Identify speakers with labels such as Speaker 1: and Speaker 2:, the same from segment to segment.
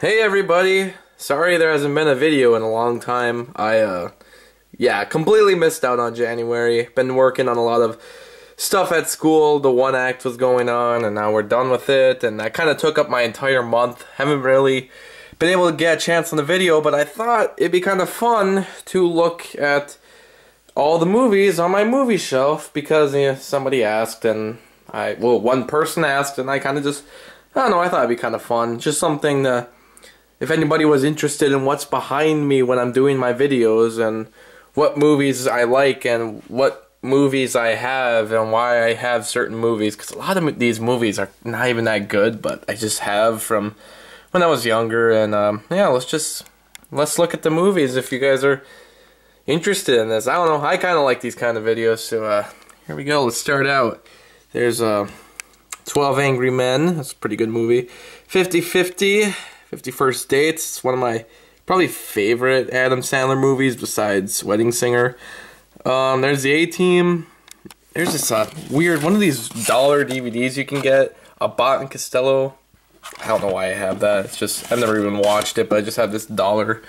Speaker 1: Hey everybody! Sorry there hasn't been a video in a long time. I, uh, yeah, completely missed out on January. Been working on a lot of stuff at school. The one act was going on, and now we're done with it. And that kind of took up my entire month. Haven't really been able to get a chance on the video, but I thought it'd be kind of fun to look at all the movies on my movie shelf because you know, somebody asked, and I, well, one person asked, and I kind of just, I don't know, I thought it'd be kind of fun. Just something to if anybody was interested in what's behind me when I'm doing my videos and what movies I like and what movies I have and why I have certain movies because a lot of these movies are not even that good but I just have from when I was younger and um, yeah let's just let's look at the movies if you guys are interested in this. I don't know I kind of like these kind of videos so uh, here we go let's start out. There's uh, 12 Angry Men that's a pretty good movie. 50-50 Fifty First Dates. It's one of my probably favorite Adam Sandler movies besides Wedding Singer. Um, there's the A Team. There's this uh, weird one of these dollar DVDs you can get. Abbott and Costello. I don't know why I have that. It's just I've never even watched it, but I just have this dollar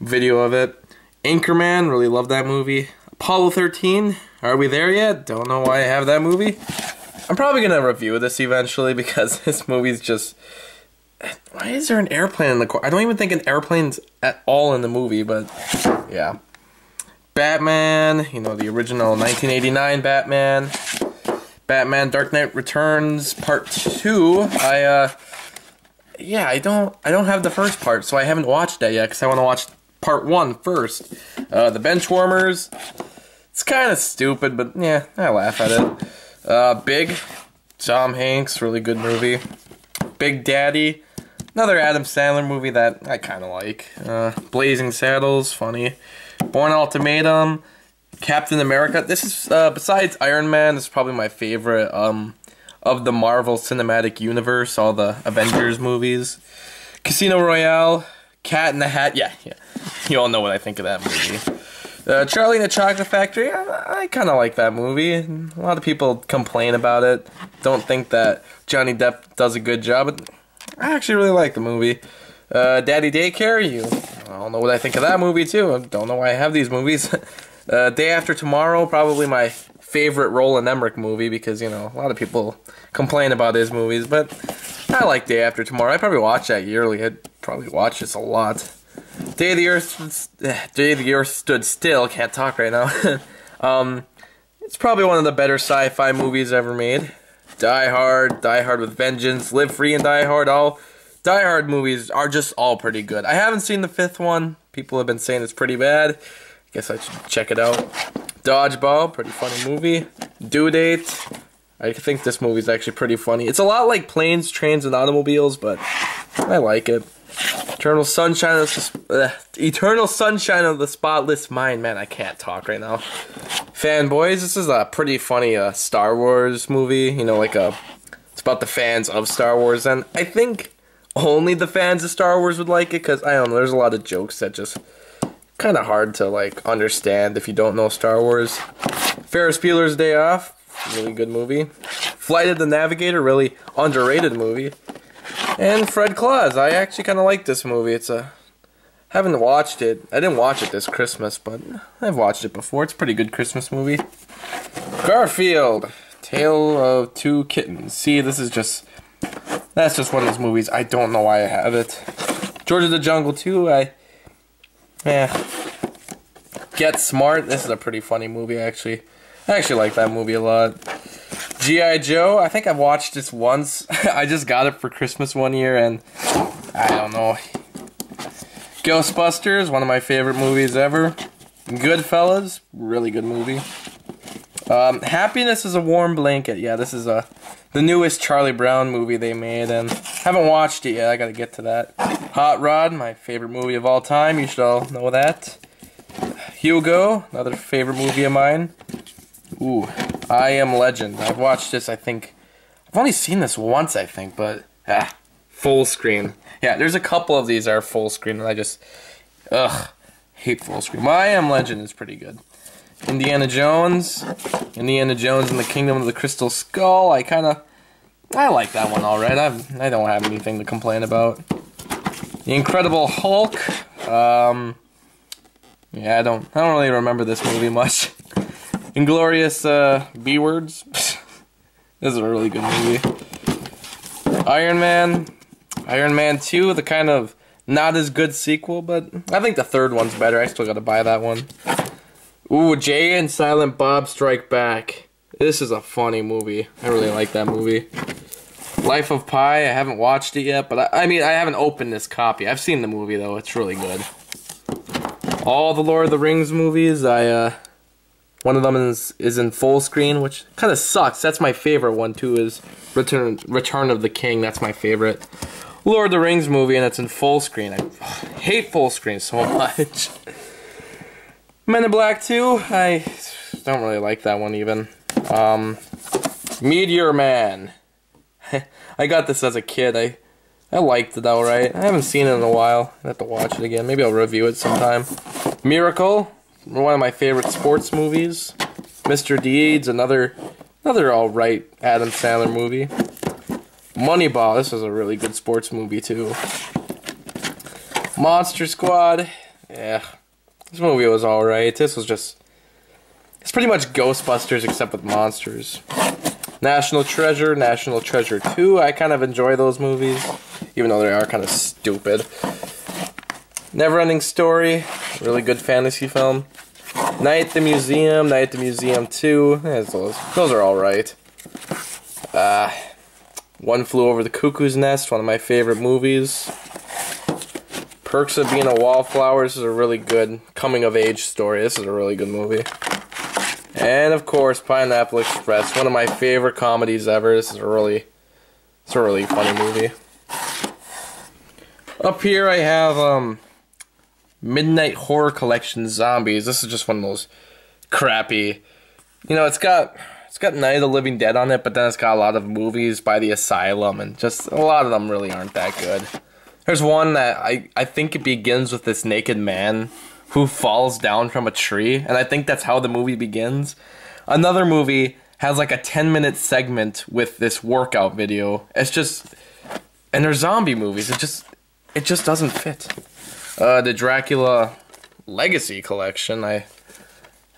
Speaker 1: video of it. Anchorman, really love that movie. Apollo 13, are we there yet? Don't know why I have that movie. I'm probably gonna review this eventually because this movie's just why is there an airplane in the car? I don't even think an airplane's at all in the movie, but yeah. Batman, you know, the original 1989 Batman. Batman Dark Knight Returns Part 2. I uh yeah, I don't I don't have the first part, so I haven't watched that yet cuz I want to watch part 1 first. Uh the Benchwarmers. It's kind of stupid, but yeah, I laugh at it. Uh Big Tom Hanks, really good movie. Big Daddy Another Adam Sandler movie that I kind of like. Uh, Blazing Saddles, funny. Bourne Ultimatum, Captain America. This is uh, besides Iron Man. This is probably my favorite um, of the Marvel Cinematic Universe. All the Avengers movies. Casino Royale, Cat in the Hat. Yeah, yeah. You all know what I think of that movie. Uh, Charlie and the Chocolate Factory. I, I kind of like that movie. A lot of people complain about it. Don't think that Johnny Depp does a good job. I actually really like the movie. Uh, Daddy Daycare, you. I don't know what I think of that movie too. I don't know why I have these movies. uh, Day After Tomorrow, probably my favorite Roland Emmerich movie because you know a lot of people complain about his movies, but I like Day After Tomorrow. I probably watch that yearly. I probably watch this a lot. Day of the Earth, Day the Earth stood still. Can't talk right now. um, it's probably one of the better sci-fi movies ever made. Die Hard, Die Hard with Vengeance, Live Free and Die Hard. All Die Hard movies are just all pretty good. I haven't seen the fifth one. People have been saying it's pretty bad. I guess I should check it out. Dodgeball, pretty funny movie. Due Date. I think this movie is actually pretty funny. It's a lot like Planes, Trains, and Automobiles, but I like it. Eternal Sunshine of the uh, Eternal Sunshine of the Spotless Mind. Man, I can't talk right now. Fanboys. This is a pretty funny uh, Star Wars movie. You know, like a it's about the fans of Star Wars, and I think only the fans of Star Wars would like it because I don't know. There's a lot of jokes that just kind of hard to like understand if you don't know Star Wars. Ferris Bueller's Day Off. Really good movie. Flight of the Navigator. Really underrated movie. And Fred Claus. I actually kind of like this movie. It's a haven't watched it. I didn't watch it this Christmas, but I've watched it before. It's a pretty good Christmas movie. Garfield, Tale of Two Kittens. See, this is just that's just one of those movies. I don't know why I have it. George of the Jungle 2. I yeah. Get Smart. This is a pretty funny movie, actually. I actually like that movie a lot. G.I. Joe, I think I've watched this once. I just got it for Christmas one year, and I don't know. Ghostbusters, one of my favorite movies ever. Goodfellas, really good movie. Um, Happiness is a Warm Blanket. Yeah, this is a the newest Charlie Brown movie they made, and haven't watched it yet. I gotta get to that. Hot Rod, my favorite movie of all time. You should all know that. Hugo, another favorite movie of mine. Ooh, I Am Legend. I've watched this, I think. I've only seen this once, I think, but ah, full screen. Yeah, there's a couple of these are full screen, and I just, ugh, hate full screen. My I Am Legend is pretty good. Indiana Jones, Indiana Jones and the Kingdom of the Crystal Skull. I kind of, I like that one all right. I've, I don't have anything to complain about. The Incredible Hulk. Um, yeah, I don't I don't really remember this movie much. Inglorious uh, B words. this is a really good movie. Iron Man. Iron Man 2, the kind of not as good sequel, but I think the third one's better. I still gotta buy that one. Ooh, Jay and Silent Bob Strike Back. This is a funny movie. I really like that movie. Life of Pi, I haven't watched it yet, but I, I mean, I haven't opened this copy. I've seen the movie, though. It's really good. All the Lord of the Rings movies, I, uh, one of them is, is in full screen, which kind of sucks. That's my favorite one, too, is Return, Return of the King. That's my favorite. Lord of the Rings movie, and it's in full screen. I hate full screen so much. Men in Black 2, I don't really like that one even. Um, Meteor Man. I got this as a kid. I I liked it alright. I haven't seen it in a while. I have to watch it again. Maybe I'll review it sometime. Miracle, one of my favorite sports movies. Mr. Deeds, another another alright Adam Sandler movie. Moneyball, this is a really good sports movie too. Monster Squad, yeah. This movie was alright. This was just it's pretty much Ghostbusters except with monsters. National Treasure, National Treasure 2. I kind of enjoy those movies, even though they are kind of stupid. Neverending Story, really good fantasy film. Night at the Museum, Night at the Museum 2. Yeah, those, those are alright. Uh, One Flew Over the Cuckoo's Nest, one of my favorite movies. Perks of Being a Wallflower, this is a really good coming of age story. This is a really good movie. And of course, Pineapple Express, one of my favorite comedies ever. This is a really, it's a really funny movie. Up here I have um, Midnight Horror Collection Zombies. This is just one of those crappy, you know, it's got it's got Night of the Living Dead on it, but then it's got a lot of movies by the Asylum, and just a lot of them really aren't that good. There's one that I I think it begins with this naked man who falls down from a tree, and I think that's how the movie begins. Another movie has like a 10 minute segment with this workout video. It's just and they're zombie movies. It just it just doesn't fit. Uh, the Dracula Legacy collection. I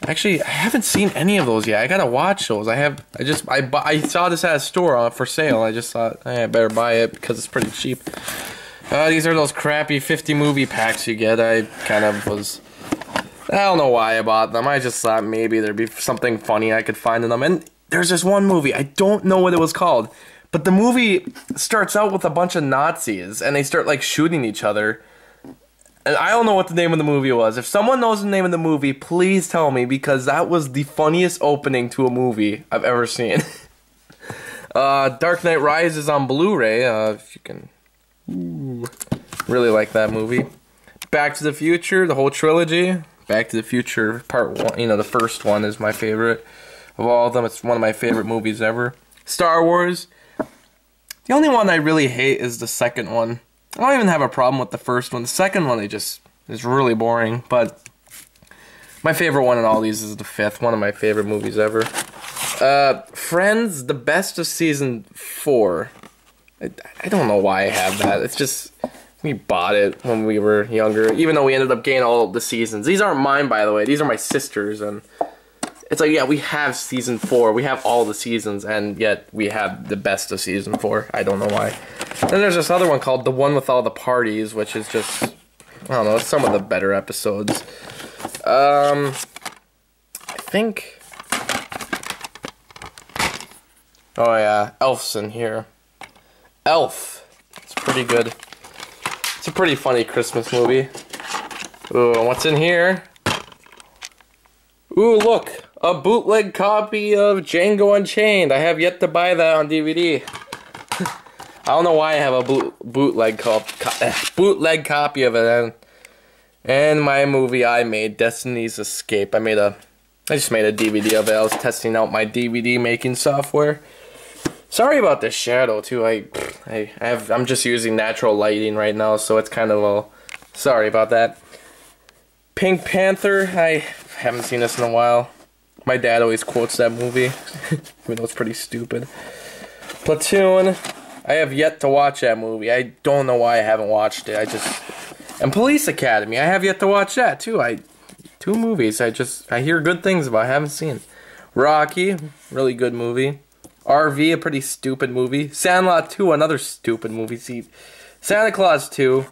Speaker 1: actually I haven't seen any of those yet. I gotta watch those. I have. I just I I saw this at a store uh, for sale. I just thought hey, I better buy it because it's pretty cheap. Uh, these are those crappy 50 movie packs you get. I kind of was. I don't know why I bought them. I just thought maybe there'd be something funny I could find in them. And there's this one movie. I don't know what it was called. But the movie starts out with a bunch of Nazis and they start like shooting each other. And I don't know what the name of the movie was. If someone knows the name of the movie, please tell me because that was the funniest opening to a movie I've ever seen. uh, Dark Knight Rises on Blu-ray. Uh, if you can Ooh, really like that movie. Back to the Future, the whole trilogy. Back to the Future Part 1, you know, the first one is my favorite of all of them. It's one of my favorite movies ever. Star Wars. The only one I really hate is the second one. I don't even have a problem with the first one. The second one, they just is really boring. But my favorite one in all these is the fifth. One of my favorite movies ever. Uh, Friends, the best of season four. I, I don't know why I have that. It's just we bought it when we were younger, even though we ended up getting all the seasons. These aren't mine, by the way. These are my sisters, and it's like, yeah, we have season four. We have all the seasons, and yet we have the best of season four. I don't know why. Then there's this other one called The One with All the Parties, which is just, I don't know, some of the better episodes. Um, I think. Oh, yeah, Elf's in here. Elf. It's pretty good. It's a pretty funny Christmas movie. Ooh, what's in here? Ooh, look! A bootleg copy of Django Unchained. I have yet to buy that on DVD. I don't know why I have a boot, bootleg cop, co eh, bootleg copy of it. And, and my movie I made, Destiny's Escape. I made a, I just made a DVD of it. I was testing out my DVD making software. Sorry about the shadow too. I, I, I have, I'm just using natural lighting right now, so it's kind of all. Sorry about that. Pink Panther. I haven't seen this in a while. My dad always quotes that movie, even though it's pretty stupid. Platoon. I have yet to watch that movie. I don't know why I haven't watched it. I just and Police Academy. I have yet to watch that too. I two movies. I just I hear good things about. I haven't seen. Rocky, really good movie. RV, a pretty stupid movie. Sandlot 2, another stupid movie. See, Santa Claus 2.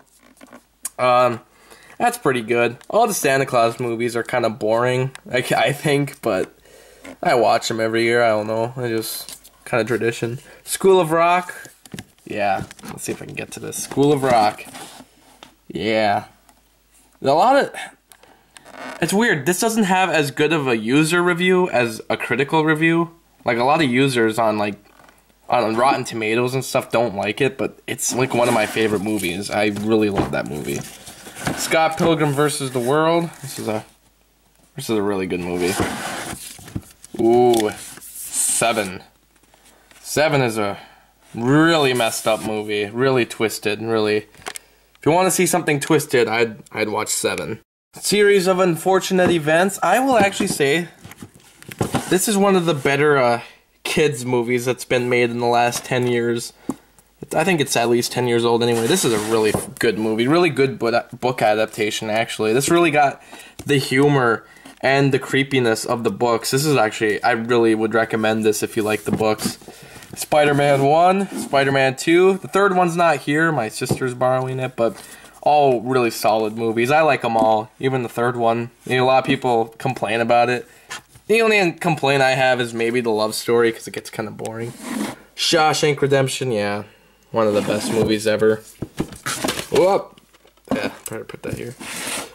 Speaker 1: Um, that's pretty good. All the Santa Claus movies are kind of boring, I, I think, but I watch them every year. I don't know. I just kind of tradition. School of Rock. Yeah, let's see if I can get to this. School of Rock. Yeah. A lot of. It's weird. This doesn't have as good of a user review as a critical review. Like a lot of users on like on Rotten Tomatoes and stuff don't like it, but it's like one of my favorite movies. I really love that movie. Scott Pilgrim versus the World. This is a this is a really good movie. Ooh, Seven. Seven is a really messed up movie, really twisted, and really. If you want to see something twisted, I'd I'd watch Seven. Series of unfortunate events. I will actually say this is one of the better uh, kids movies that's been made in the last 10 years. I think it's at least 10 years old anyway. This is a really good movie, really good book adaptation actually. This really got the humor and the creepiness of the books. This is actually I really would recommend this if you like the books. Spider-Man 1, Spider-Man 2. The third one's not here. My sister's borrowing it, but all really solid movies. I like them all, even the third one. You know, a lot of people complain about it. The only complaint I have is maybe the love story because it gets kind of boring. Shawshank Redemption, yeah, one of the best movies ever. Whoop. Yeah, try to put that here.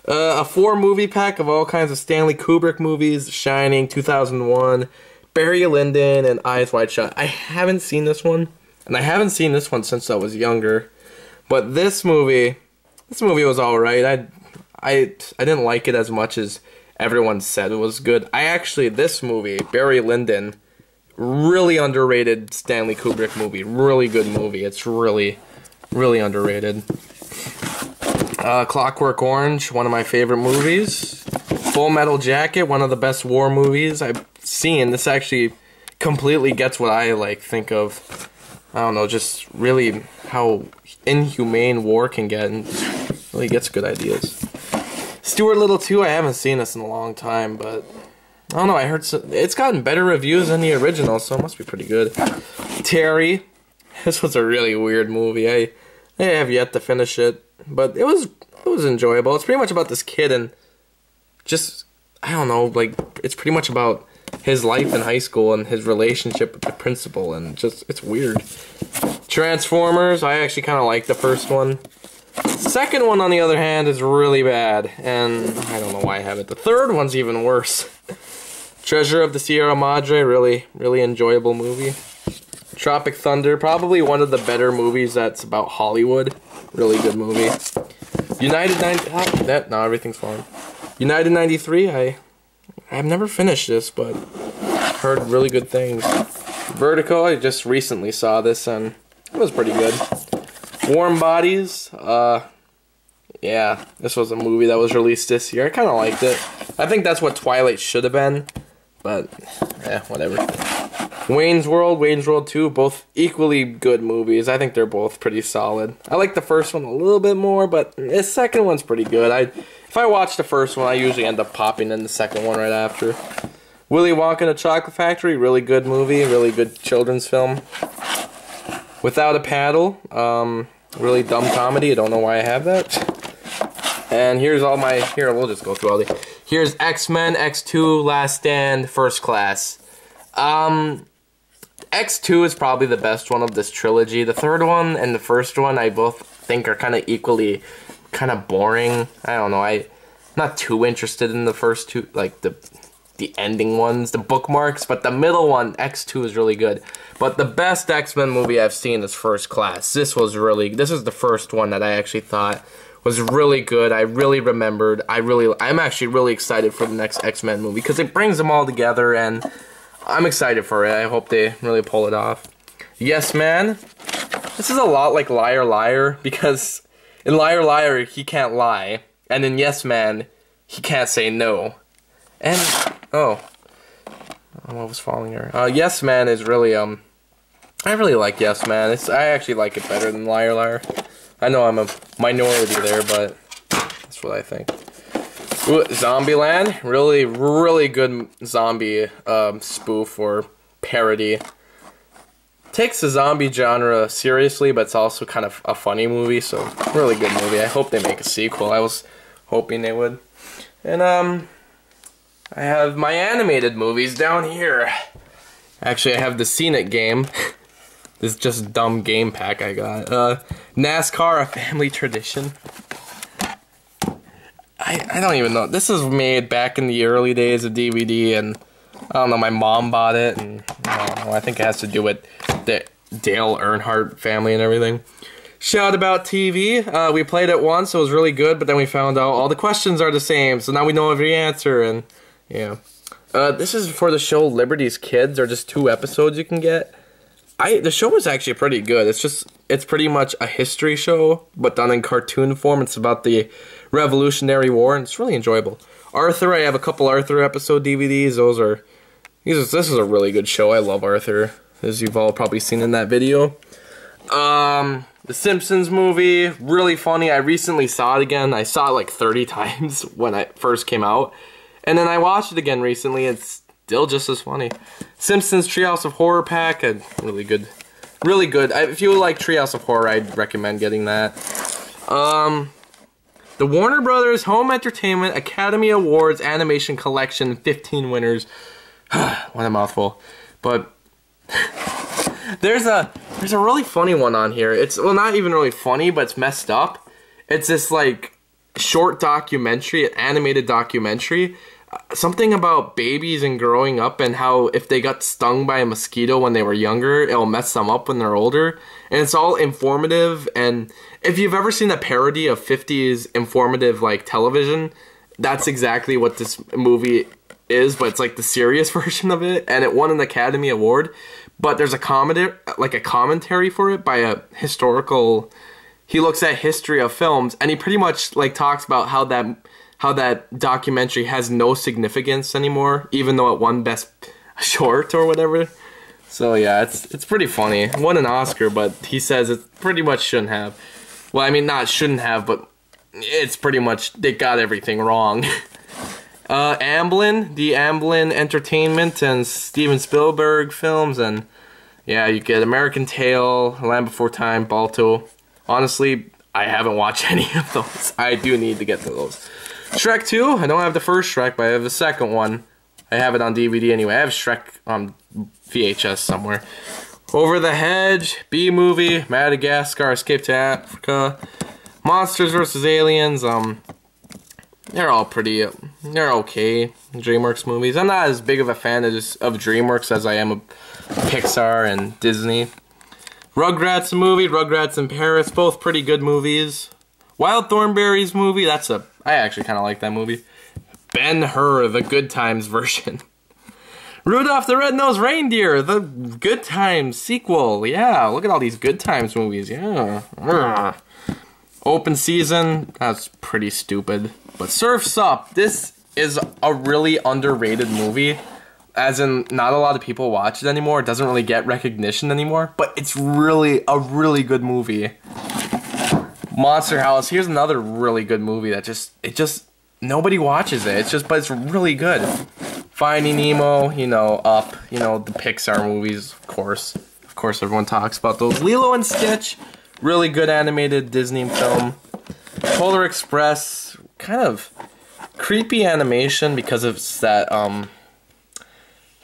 Speaker 1: Uh, a four movie pack of all kinds of Stanley Kubrick movies Shining, 2001, Barry Lyndon, and Eyes Wide Shut. I haven't seen this one, and I haven't seen this one since I was younger. But this movie, this movie was alright. I, I, I didn't like it as much as everyone said it was good. I actually this movie, Barry Lyndon, really underrated Stanley Kubrick movie. Really good movie. It's really, really underrated. Uh, Clockwork Orange, one of my favorite movies. Full Metal Jacket, one of the best war movies I've seen. This actually completely gets what I like think of. I don't know, just really how inhumane war can get, and really gets good ideas. Stuart Little 2, I haven't seen this in a long time, but I don't know, I heard some, it's gotten better reviews than the original, so it must be pretty good. Terri, this was a really weird movie. I, I have yet to finish it, but it was it was enjoyable. It's pretty much about this kid and just I don't know, like it's pretty much about his life in high school and his relationship with the principal and just it's weird. Transformers, I actually kind of like the first one. Second one, on the other hand, is really bad, and I don't know why I have it. The third one's even worse. Treasure of the Sierra Madre, really, really enjoyable movie. Tropic Thunder, probably one of the better movies that's about Hollywood. Really good movie. United 90, oh, ah, that, no, everything's fine. United 93, I, I've never finished this, but heard really good things. Vertigo, I just recently saw this, and it was pretty good. Warm Bodies, uh, yeah, this was a movie that was released this year. I kind of liked it. I think that's what Twilight should have been, but, yeah, whatever. Wayne's World, Wayne's World 2, both equally good movies. I think they're both pretty solid. I like the first one a little bit more, but the second one's pretty good. I, if I watch the first one, I usually end up popping in the second one right after. Willy Wonka and the Chocolate Factory, really good movie, really good children's film. Without a Paddle, um, really dumb comedy. I don't know why I have that. And here's all my, here, we'll just go through all the, here's X-Men, X2, Last Stand, First Class. Um, X2 is probably the best one of this trilogy. The third one and the first one I both think are kind of equally kind of boring. I don't know. I not too interested in the first two like the the ending ones, the bookmarks, but the middle one, X2 is really good. But the best X-Men movie I've seen is First Class. This was really this is the first one that I actually thought was really good. I really remembered. I really I'm actually really excited for the next X-Men movie because it brings them all together and I'm excited for it. I hope they really pull it off. Yes Man. This is a lot like Liar Liar because in Liar Liar he can't lie and in Yes Man he can't say no. And oh, what was falling here? Uh, yes Man is really um I really like Yes Man. It's I actually like it better than Liar Liar. I know I'm a minority there, but that's what I think. Ooh, Zombieland, really, really good zombie um, spoof or parody. Takes the zombie genre seriously, but it's also kind of a funny movie, so really good movie. I hope they make a sequel. I was hoping they would. And um, I have my animated movies down here. Actually, I have the Scene It game. this just dumb game pack I got. Uh, NASCAR, a family tradition. I, I don't even know. This is made back in the early days of DVD, and I don't know. My mom bought it, and I don't know. I think it has to do with the Dale Earnhardt family and everything. Shout about TV. Uh, we played it once. It was really good, but then we found out all the questions are the same, so now we know every answer, and yeah. Uh, this is for the show Liberty's Kids. There are just two episodes you can get. I the show is actually pretty good. It's just it's pretty much a history show, but done in cartoon form. It's about the Revolutionary War, and it's really enjoyable. Arthur, I have a couple Arthur episode DVDs. Those are these. Is, this is a really good show. I love Arthur, as you've all probably seen in that video. Um, the Simpsons movie, really funny. I recently saw it again. I saw it like 30 times when it first came out, and then I watched it again recently. It's still just as funny. Simpsons Treehouse of Horror pack, a really good, really good. If you like Treehouse of Horror, I'd recommend getting that. Um, the Warner Brothers Home Entertainment Academy Awards Animation Collection, 15 winners. what a mouthful. But there's a there's a really funny one on here. It's well not even really funny, but it's messed up. It's this like short documentary, animated documentary something about babies and growing up and how if they got stung by a mosquito when they were younger, it'll mess them up when they're older. And it's all informative. And if you've ever seen a parody of 50s informative like television, that's exactly what this movie is, but it's like the serious version of it. And it won an Academy Award. But there's a comedy, like a commentary for it by a historical. He looks at history of films, and he pretty much like talks about how that how that documentary has no significance anymore, even though it won Best Short or whatever. So yeah, it's it's pretty funny. Won an Oscar, but he says it pretty much shouldn't have. Well, I mean, not shouldn't have, but it's pretty much they got everything wrong. uh, Amblin, the Amblin Entertainment and Steven Spielberg films, and yeah, you get American Tail, Land Before Time, Balto. Honestly, I haven't watched any of those. I do need to get to those. Shrek 2, I don't have the first Shrek, but I have the second one. I have it on DVD anyway. I have Shrek on VHS somewhere. Over the Hedge, Bee Movie, Madagascar, Escape to Africa, Monsters vs. Aliens, um, they're all pretty, they're okay DreamWorks movies. I'm not as big of a fan of, just, of DreamWorks as I am of Pixar and Disney. Rugrats movie, Rugrats in Paris, both pretty good movies. Wild Thornberrys movie, that's a I actually kind of like that movie. Ben Hur, the Good Times version. Rudolph the Red-Nosed Reindeer, the Good Times sequel. Yeah, look at all these Good Times movies. Yeah. Open season, that's pretty stupid. But Surf's Up, this is a really underrated movie. As in, not a lot of people watch it anymore. It doesn't really get recognition anymore. But it's really a really good movie. Monster House. Here's another really good movie that just it just nobody watches it. It's just but it's really good. Finding Nemo, you know, Up, you know, the Pixar movies, of course. Of course everyone talks about those. Lilo and Stitch, really good animated Disney film. Polar Express, kind of creepy animation because of that um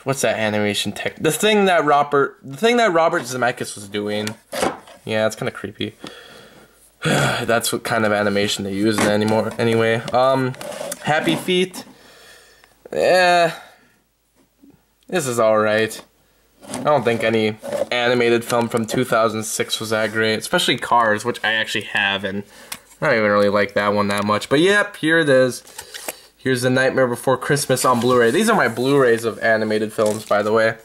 Speaker 1: what's that animation tech the thing that Robert the thing that Robert Zemeckis was doing. Yeah, it's kind of creepy. that's what kind of animation they use anymore. Anyway, um, Happy Feet. Yeah, this is all right. I don't think any animated film from 2006 was that great, especially Cars, which I actually have, and I don't even really like that one that much. But yep, here it is. Here's The Nightmare Before Christmas on Blu-ray. These are my Blu-rays of animated films, by the way.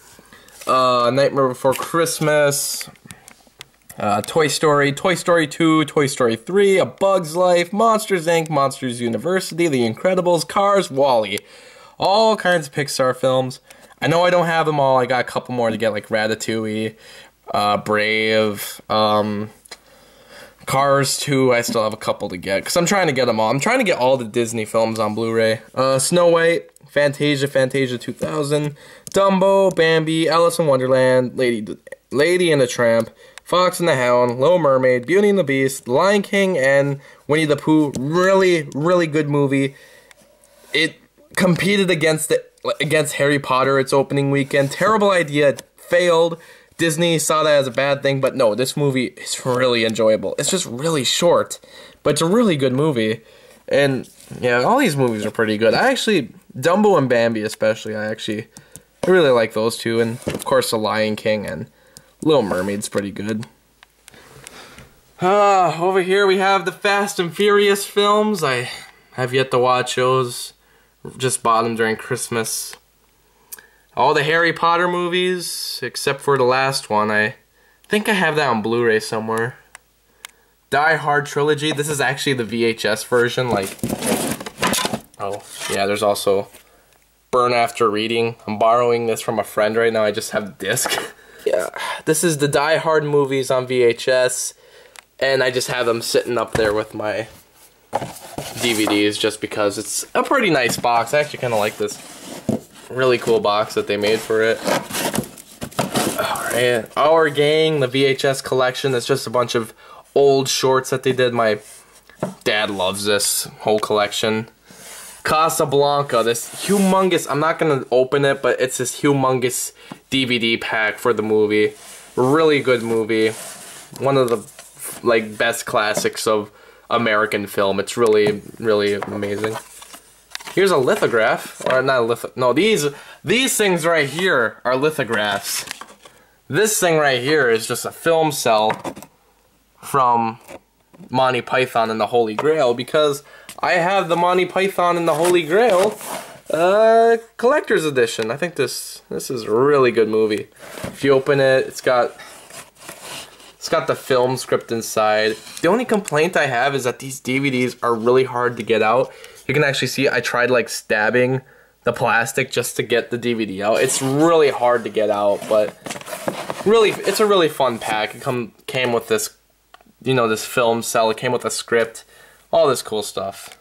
Speaker 1: Uh, Nightmare Before Christmas, uh, Toy Story, Toy Story 2, Toy Story 3, A Bug's Life, Monsters Inc., Monsters University, The Incredibles, Cars, WALL-E. All kinds of Pixar films. I know I don't have them all. I got a couple more to get, like Ratatouille, uh, Brave, um, Cars 2. I still have a couple to get because I'm trying to get them all. I'm trying to get all the Disney films on Blu-ray. Uh, Snow White, Fantasia, Fantasia 2000, Dumbo, Bambi, Alice in Wonderland, Lady, Lady and the Tramp, Fox and the Hound, Little Mermaid, Beauty and the Beast, Lion King, and Winnie the Pooh. Really, really good movie. It competed against the against Harry Potter its opening weekend. Terrible idea, failed. Disney saw that as a bad thing, but no, this movie is really enjoyable. It's just really short, but it's a really good movie. And yeah, all these movies are pretty good. I actually Dumbo and Bambi especially, I actually I really like those two and of course The Lion King and Little Mermaid's pretty good. Uh, over here we have the Fast and Furious films. I have yet to watch those. Just bought them during Christmas. All the Harry Potter movies, except for the last one. I think I have that on Blu-ray somewhere. Die Hard Trilogy. This is actually the VHS version. Like, oh, yeah, there's also Burn After Reading. I'm borrowing this from a friend right now. I just have the disc. yeah, this is the Die Hard movies on VHS. And I just have them sitting up there with my DVDs just because it's a pretty nice box. I actually kind of like this really cool box that they made for it. Alright, Our Gang, the VHS collection. It's just a bunch of old shorts that they did. My dad loves this whole collection. Casablanca, this humongous, I'm not going to open it, but it's this humongous DVD pack for the movie. Really good movie. One of the like best classics of American film. It's really, really amazing. Here's a lithograph, or not a lith. No, these these things right here are lithographs. This thing right here is just a film cell from Monty Python and the Holy Grail because I have the Monty Python and the Holy Grail uh, collector's edition. I think this this is a really good movie. If you open it, it's got it's got the film script inside. The only complaint I have is that these DVDs are really hard to get out. You can actually see I tried like stabbing the plastic just to get the DVD out. It's really hard to get out, but really, it's a really fun pack. It come came with this, you know, this film cell. It came with a script, all this cool stuff.